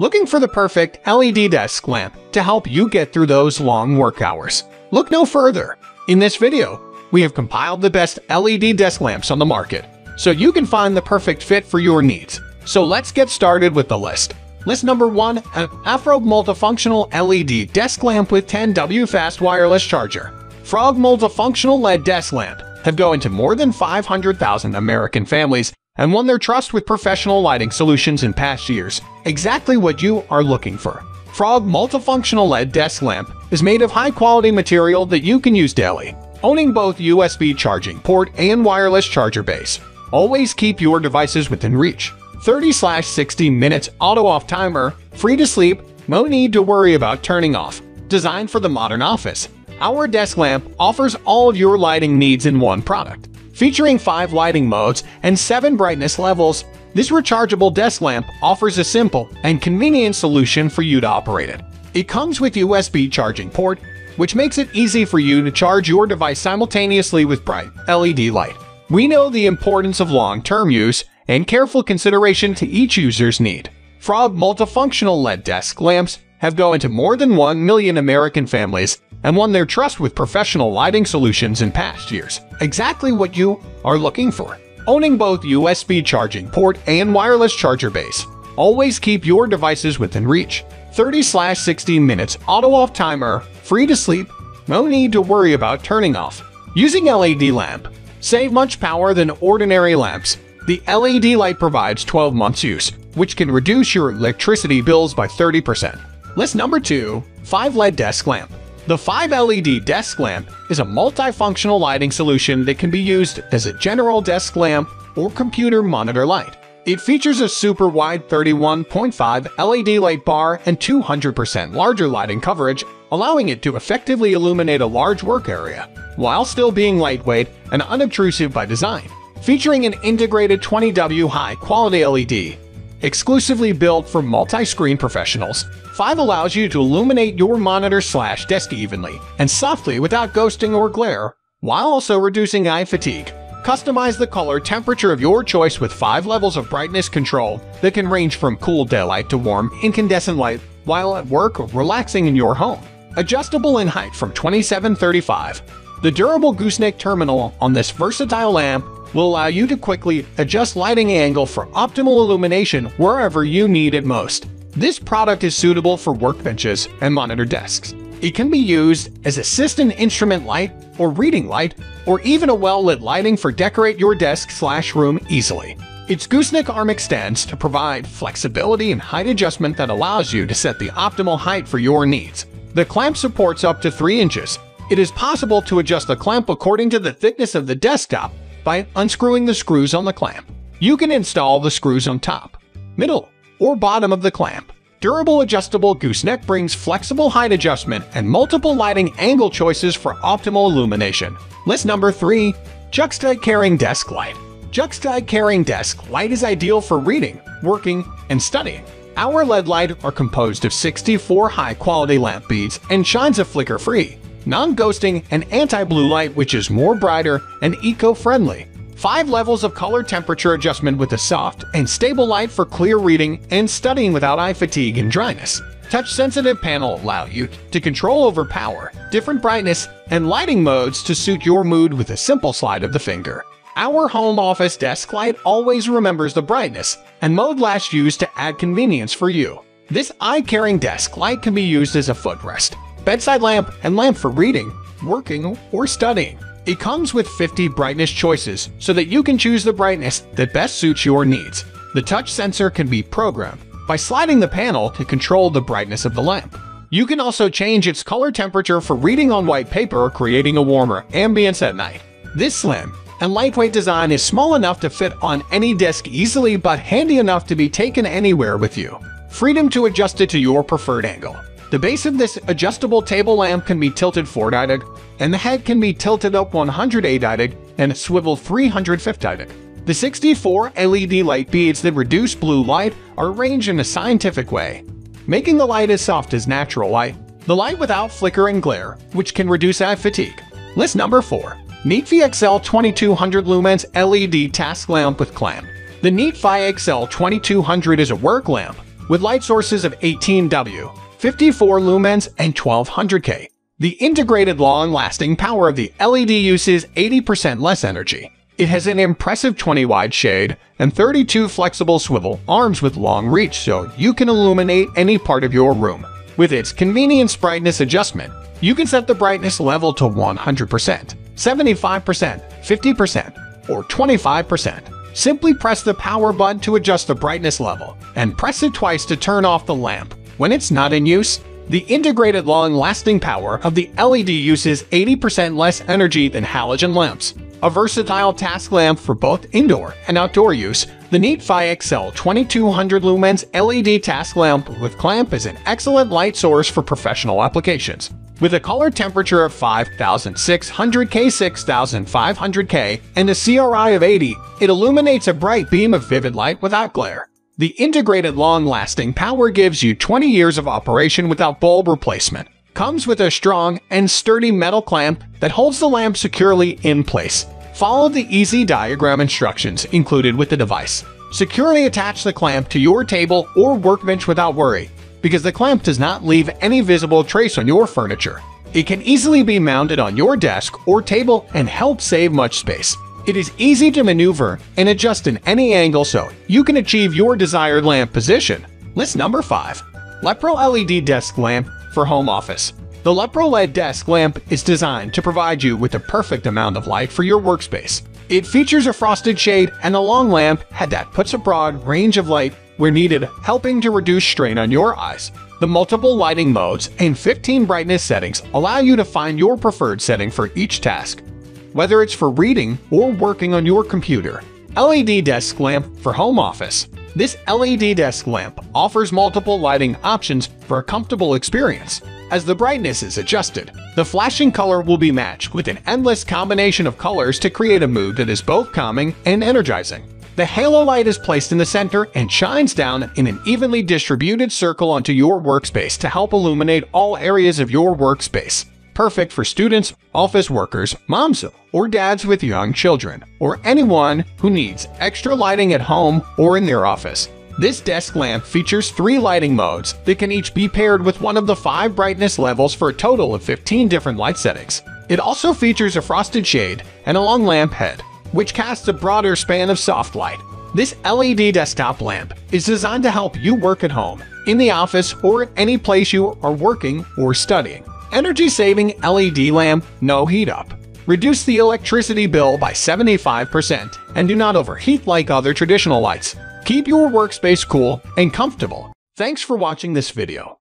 Looking for the perfect LED desk lamp to help you get through those long work hours? Look no further. In this video, we have compiled the best LED desk lamps on the market, so you can find the perfect fit for your needs. So let's get started with the list. List number 1, an AFROG multifunctional LED desk lamp with 10W fast wireless charger. Frog multifunctional LED desk lamp have gone into more than 500,000 American families and won their trust with professional lighting solutions in past years. Exactly what you are looking for. Frog multifunctional LED desk lamp is made of high-quality material that you can use daily, owning both USB charging port and wireless charger base. Always keep your devices within reach. 30-60 minutes auto-off timer, free to sleep, no need to worry about turning off. Designed for the modern office, our desk lamp offers all of your lighting needs in one product. Featuring 5 lighting modes and 7 brightness levels, this rechargeable desk lamp offers a simple and convenient solution for you to operate it. It comes with USB charging port, which makes it easy for you to charge your device simultaneously with bright LED light. We know the importance of long-term use and careful consideration to each user's need. Frog multifunctional LED desk lamps have gone into more than 1 million American families and won their trust with professional lighting solutions in past years. Exactly what you are looking for. Owning both USB charging port and wireless charger base. Always keep your devices within reach. 30-60 minutes auto-off timer, free to sleep, no need to worry about turning off. Using LED lamp. Save much power than ordinary lamps. The LED light provides 12 months use, which can reduce your electricity bills by 30%. List number 2. PHIVE LED Desk Lamp The PHIVE LED desk lamp is a multifunctional lighting solution that can be used as a general desk lamp or computer monitor light. It features a super wide 31.5 LED light bar and 200% larger lighting coverage, allowing it to effectively illuminate a large work area, while still being lightweight and unobtrusive by design featuring an integrated 20W high-quality LED. Exclusively built for multi-screen professionals, PHIVE allows you to illuminate your monitor slash desk evenly and softly without ghosting or glare, while also reducing eye fatigue. Customize the color temperature of your choice with 5 levels of brightness control that can range from cool daylight to warm incandescent light while at work or relaxing in your home. Adjustable in height from 2735. The durable gooseneck terminal on this versatile lamp will allow you to quickly adjust lighting angle for optimal illumination wherever you need it most. This product is suitable for workbenches and monitor desks. It can be used as assistant instrument light or reading light, or even a well-lit lighting for decorate your desk slash room easily. Its gooseneck arm extends to provide flexibility and height adjustment that allows you to set the optimal height for your needs. The clamp supports up to 3 inches. It is possible to adjust the clamp according to the thickness of the desktop by unscrewing the screws on the clamp. You can install the screws on top, middle, or bottom of the clamp. Durable adjustable gooseneck brings flexible height adjustment and multiple lighting angle choices for optimal illumination. List number 3. Juxta Carrying Desk Light Juxta Carrying Desk Light is ideal for reading, working, and studying. Our LED light are composed of 64 high-quality lamp beads and shines a flicker-free non-ghosting, and anti-blue light which is more brighter and eco-friendly. 5 levels of color temperature adjustment with a soft and stable light for clear reading and studying without eye fatigue and dryness. Touch-sensitive panel allow you to control over power, different brightness, and lighting modes to suit your mood with a simple slide of the finger. Our home office desk light always remembers the brightness and mode last used to add convenience for you. This eye-carrying desk light can be used as a footrest, bedside lamp, and lamp for reading, working, or studying. It comes with 50 brightness choices so that you can choose the brightness that best suits your needs. The touch sensor can be programmed by sliding the panel to control the brightness of the lamp. You can also change its color temperature for reading on white paper creating a warmer ambience at night. This slim and lightweight design is small enough to fit on any desk easily but handy enough to be taken anywhere with you. Freedom to adjust it to your preferred angle. The base of this adjustable table lamp can be tilted 4 dieted, and the head can be tilted up 108 dieted and swiveled 305 dieted. The 64 LED light beads that reduce blue light are arranged in a scientific way, making the light as soft as natural light, the light without flicker and glare, which can reduce eye fatigue. List number 4. NeatFi XL 2200 Lumens LED Task Lamp with Clamp The NeatFi XL 2200 is a work lamp with light sources of 18W, 54 lumens, and 1200K. The integrated long-lasting power of the LED uses 80% less energy. It has an impressive 20-wide shade and 32 flexible swivel arms with long reach so you can illuminate any part of your room. With its convenience brightness adjustment, you can set the brightness level to 100%, 75%, 50%, or 25%. Simply press the power button to adjust the brightness level, and press it twice to turn off the lamp. When it's not in use, the integrated long-lasting power of the LED uses 80% less energy than halogen lamps. A versatile task lamp for both indoor and outdoor use, the NeatFi XL 2200 lumens LED task lamp with clamp is an excellent light source for professional applications. With a color temperature of 5600K 6500K and a CRI of 80, it illuminates a bright beam of vivid light without glare. The integrated long-lasting power gives you 20 years of operation without bulb replacement. Comes with a strong and sturdy metal clamp that holds the lamp securely in place. Follow the easy diagram instructions included with the device. Securely attach the clamp to your table or workbench without worry, because the clamp does not leave any visible trace on your furniture. It can easily be mounted on your desk or table and help save much space. It is easy to maneuver and adjust in any angle so you can achieve your desired lamp position. List number 5. Lepro LED Desk Lamp for Home Office. The Lepro LED desk lamp is designed to provide you with the perfect amount of light for your workspace. It features a frosted shade and a long lamp head that puts a broad range of light where needed, helping to reduce strain on your eyes. The multiple lighting modes and 15 brightness settings allow you to find your preferred setting for each task whether it's for reading or working on your computer. LED Desk Lamp for Home Office. This LED desk lamp offers multiple lighting options for a comfortable experience. As the brightness is adjusted, the flashing color will be matched with an endless combination of colors to create a mood that is both calming and energizing. The halo light is placed in the center and shines down in an evenly distributed circle onto your workspace to help illuminate all areas of your workspace perfect for students, office workers, moms or dads with young children, or anyone who needs extra lighting at home or in their office. This desk lamp features three lighting modes that can each be paired with one of the five brightness levels for a total of 15 different light settings. It also features a frosted shade and a long lamp head, which casts a broader span of soft light. This LED desktop lamp is designed to help you work at home, in the office, or at any place you are working or studying. Energy-saving LED lamp, no heat up. Reduce the electricity bill by 75% and do not overheat like other traditional lights. Keep your workspace cool and comfortable. Thanks for watching this video.